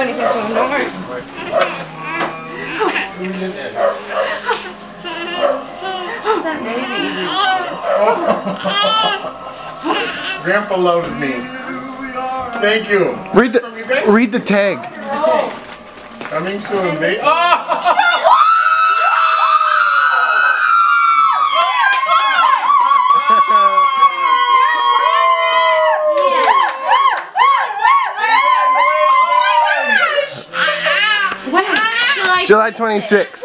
anything to him, don't worry. Who's that baby? Grandpa loves me. Thank you. Read the read the tag. Coming soon, baby. Oh! Ah! July July 26th.